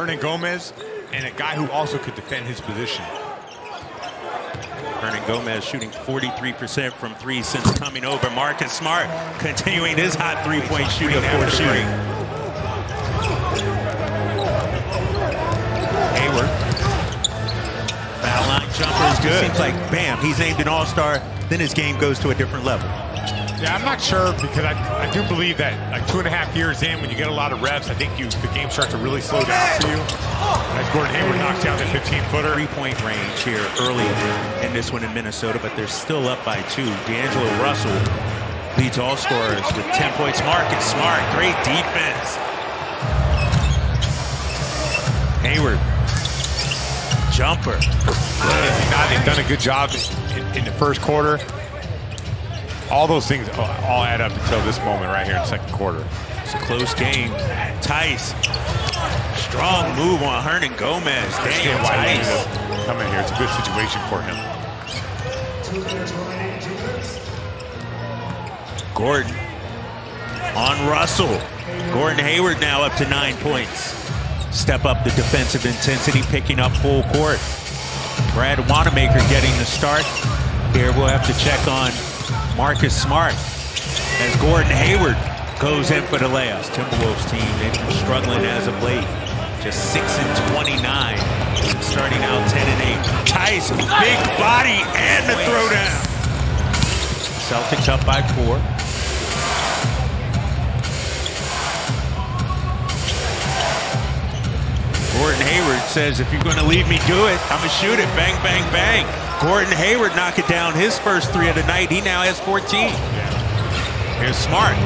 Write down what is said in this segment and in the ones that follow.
Hernangomez and a guy who also could defend his position. Hernangomez shooting 43% from three since coming over. Marcus Smart continuing his hot three-point shooting after shooting. Hayward. Foul line jumper is good. Seems like, bam, he's named an all-star. Then his game goes to a different level. Yeah, I'm not sure because I, I do believe that like two and a half years in, when you get a lot of reps, I think you the game starts to really slow down for you. As Gordon Hayward knocks down the 15-footer. Three-point range here early in this one in Minnesota, but they're still up by two. D'Angelo Russell leads all scorers with 10 points. Marcus Smart, great defense. Hayward, jumper. Now they've done a good job in, in the first quarter all those things all add up until this moment right here in second quarter. It's a close game. Theis. Strong move on Hernangomez. Damn, Theis. Come in here. It's a good situation for him. Gordon on Russell. Gordon Hayward now up to nine points. Step up the defensive intensity, picking up full court. Brad Wanamaker getting the start. Here we'll have to check on Marcus Smart as Gordon Hayward goes in for the layups. Timberwolves team, they've been struggling as of late. Just 6 and 29, starting out 10 and 8. Theis, big body, and the throwdown. Celtics up by four. Gordon Hayward says, if you're going to leave me do it, I'm going to shoot it. Bang, bang, bang. Gordon Hayward knocking down his first three of the night. He now has 14. Here's Smart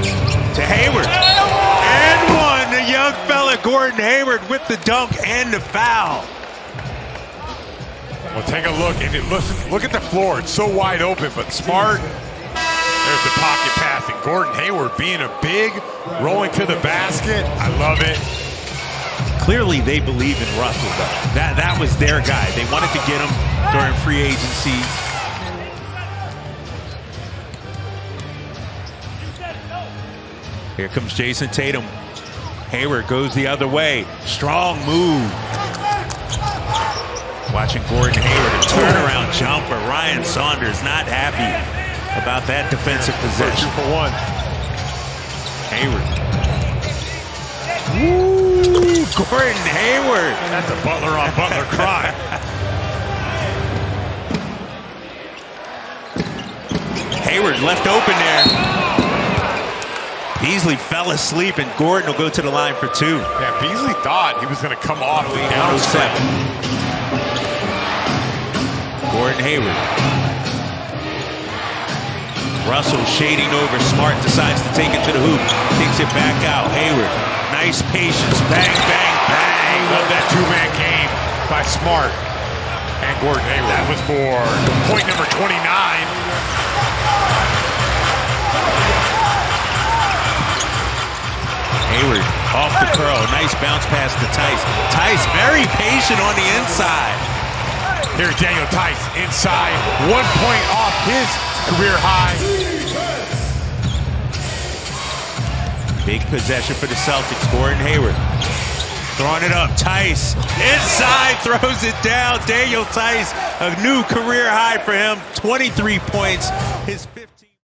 to Hayward. And one, the young fella Gordon Hayward with the dunk and the foul. Well, take a look and it, listen, look at the floor. It's so wide open, but Smart. There's the pocket passing. Gordon Hayward being a big, rolling to the basket. I love it. Clearly, they believe in Russell, though. That, that was their guy. They wanted to get him during free agency. Here comes Jayson Tatum. Hayward goes the other way. Strong move. Watching Gordon Hayward, a turnaround jumper. Ryan Saunders not happy about that defensive possession. for one. Hayward. Woo! Gordon Hayward. That's a Butler on Butler crime. left open there. Beasley fell asleep, and Gordon will go to the line for two. Yeah, Beasley thought he was going to come off the down seven. Gordon Hayward. Russell shading over. Smart decides to take it to the hoop. Takes it back out. Hayward. Nice patience. Bang, bang, bang. Love that two-man game by Smart and Gordon Hayward. That was for point number 29. Hayward off the curl. Nice bounce pass to Theis. Theis very patient on the inside. Here's Daniel Theis inside. One point off his career high. Big possession for the Celtics. Gordon Hayward throwing it up. Theis inside throws it down. Daniel Theis, a new career high for him. 23 points. His